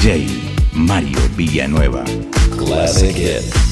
DJ Mario Villanueva. Classic hit.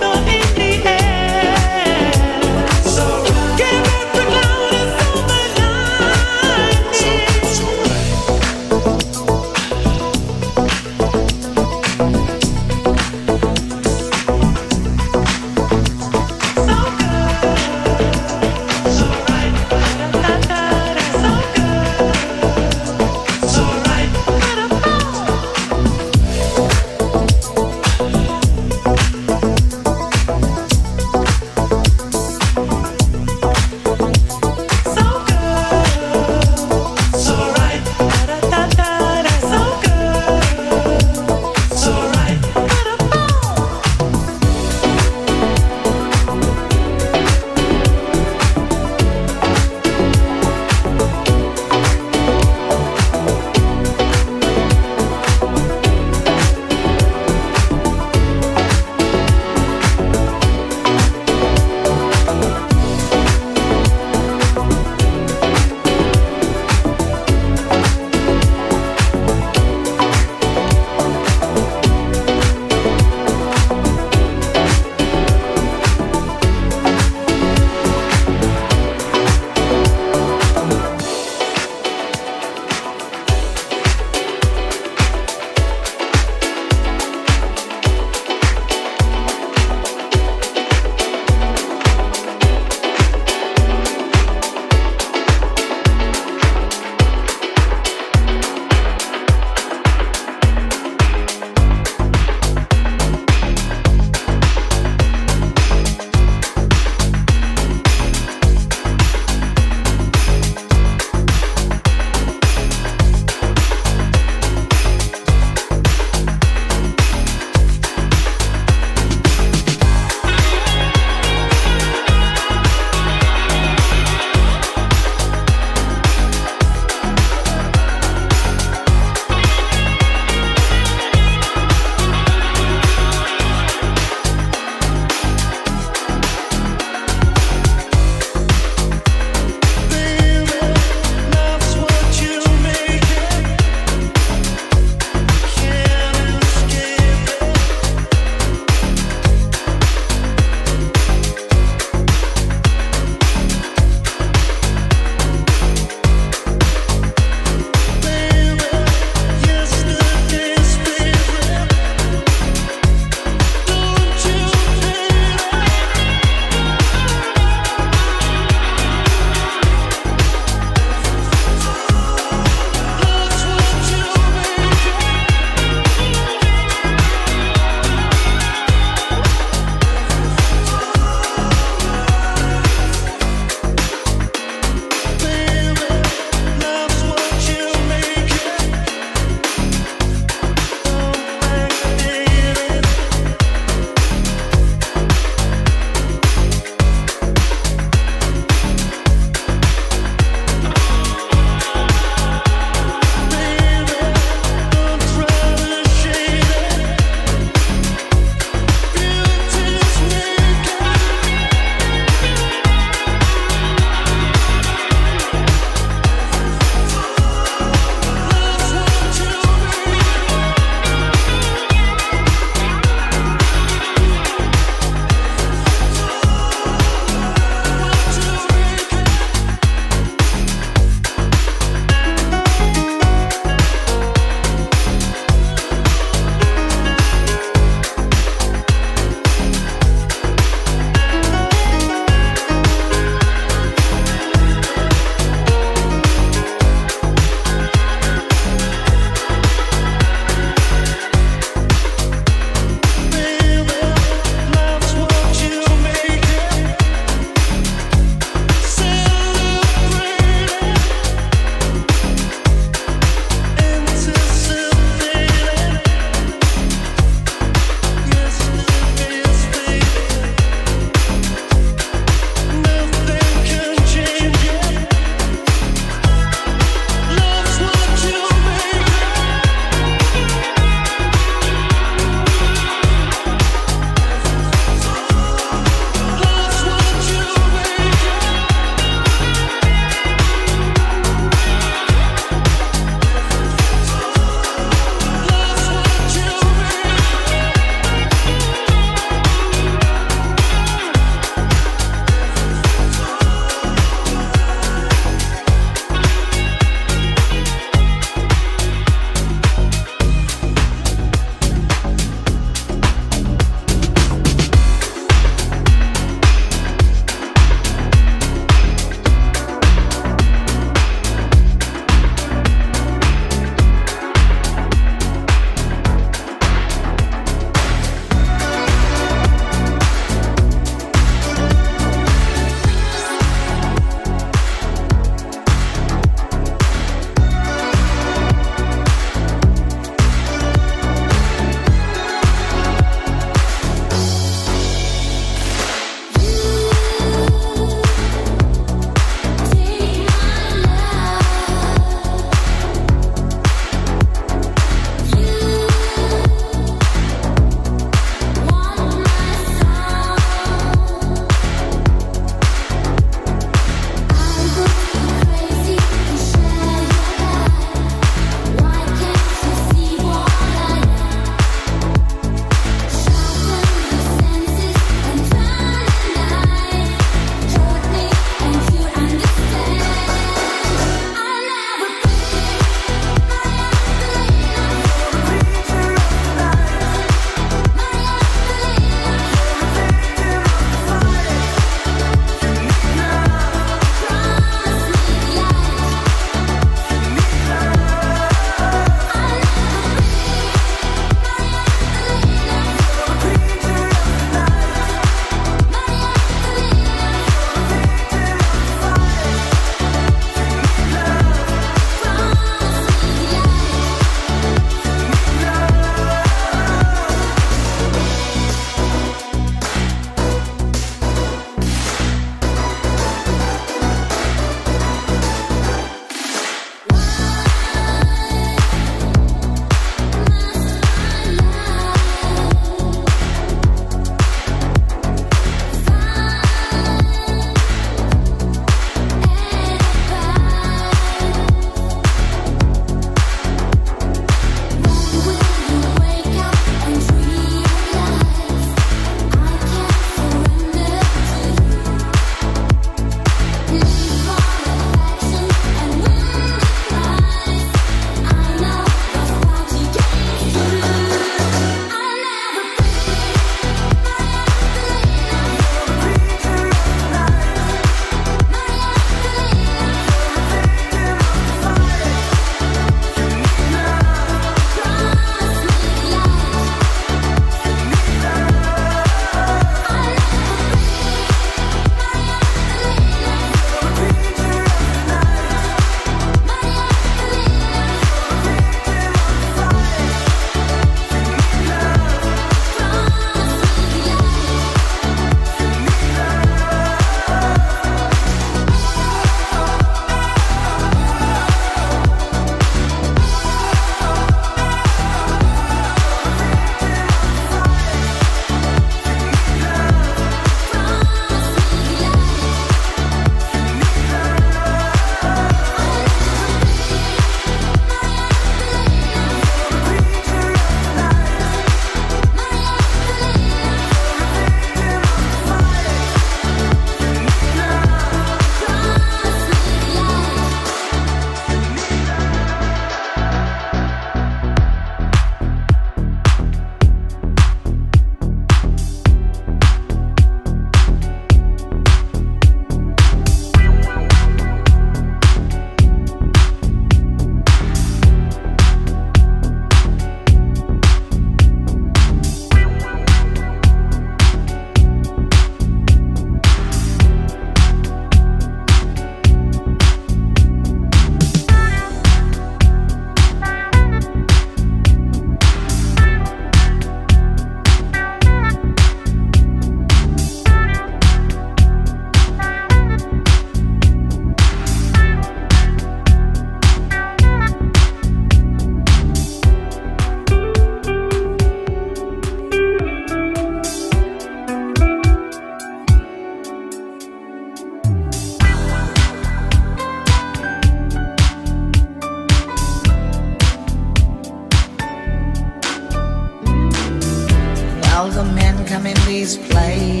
Please play.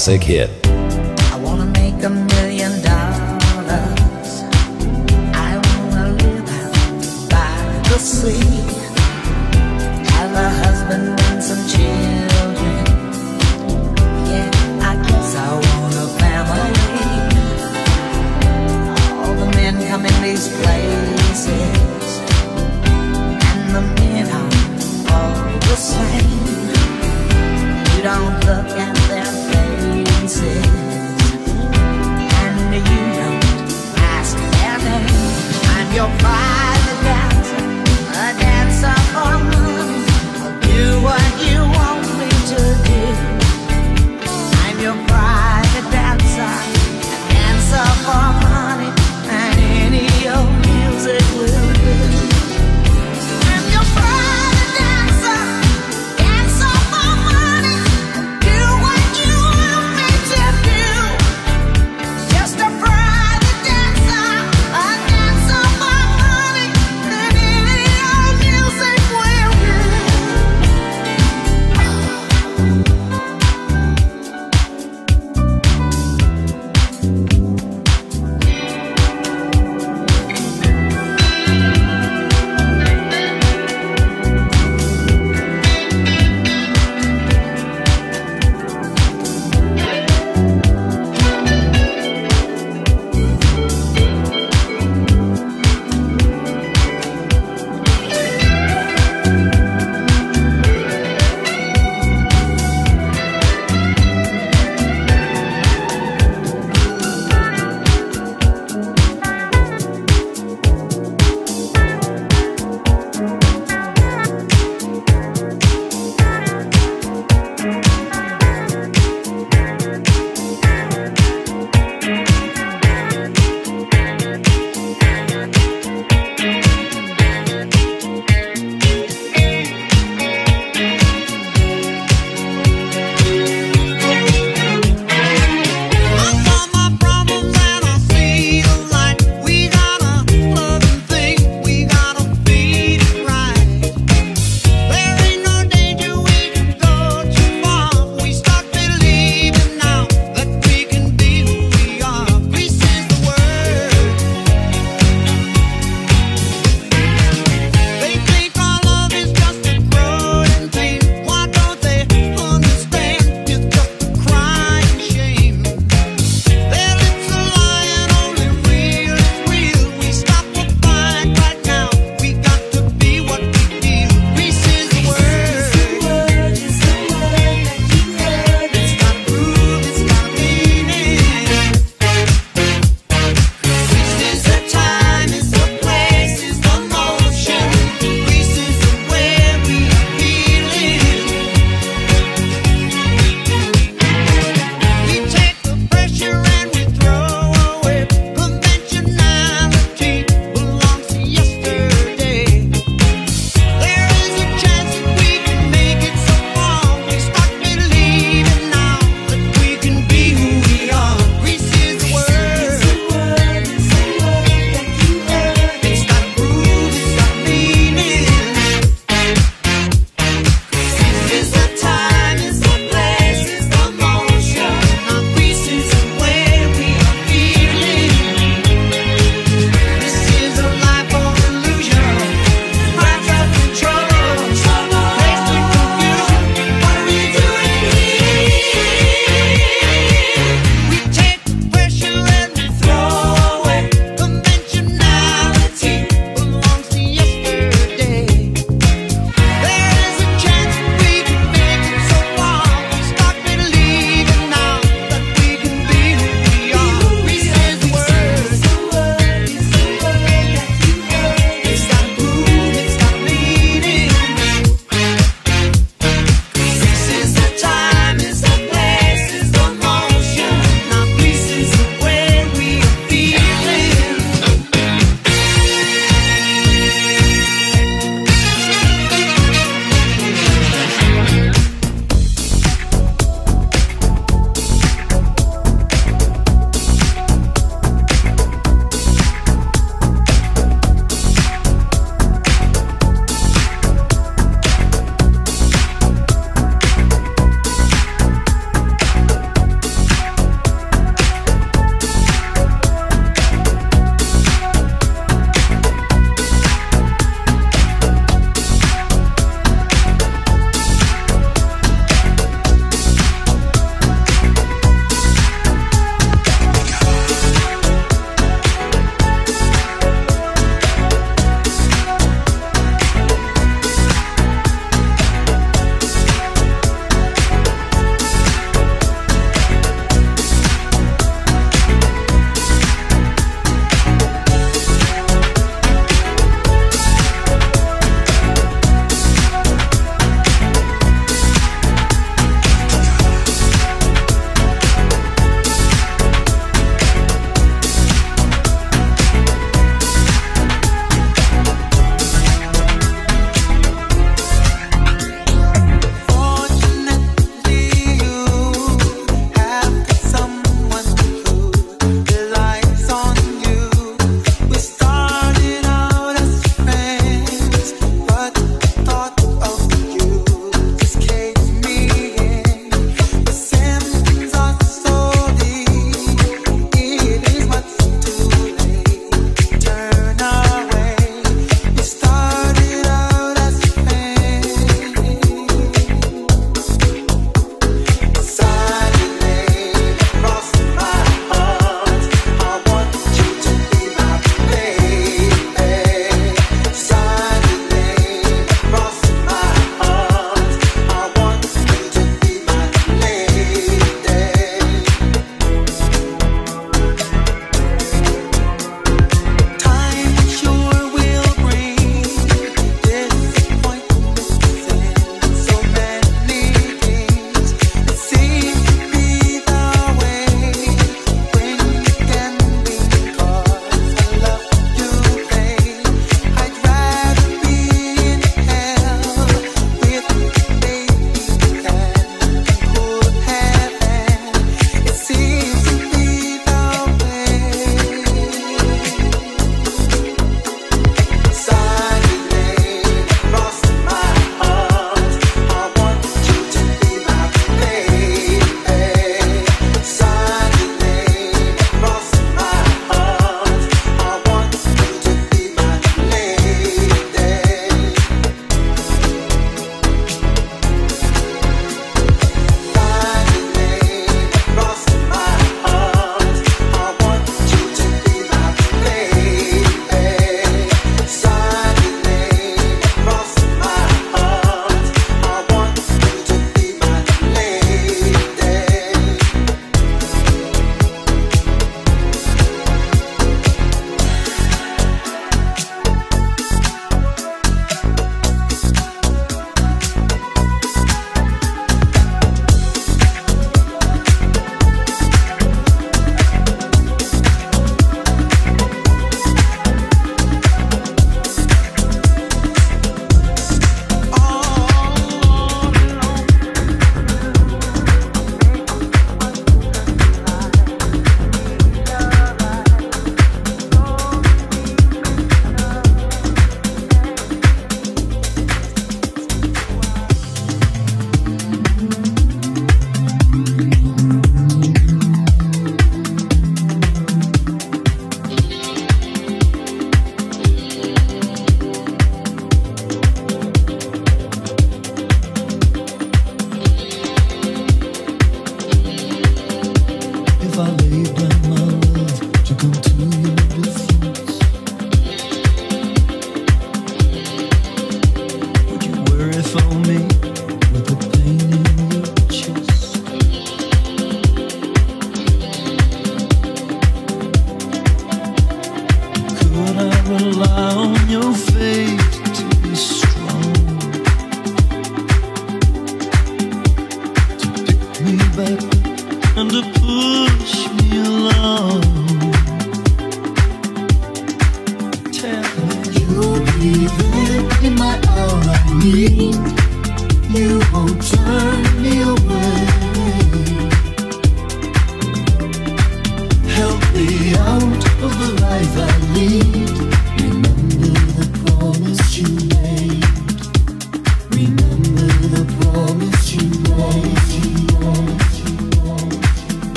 Classic hit.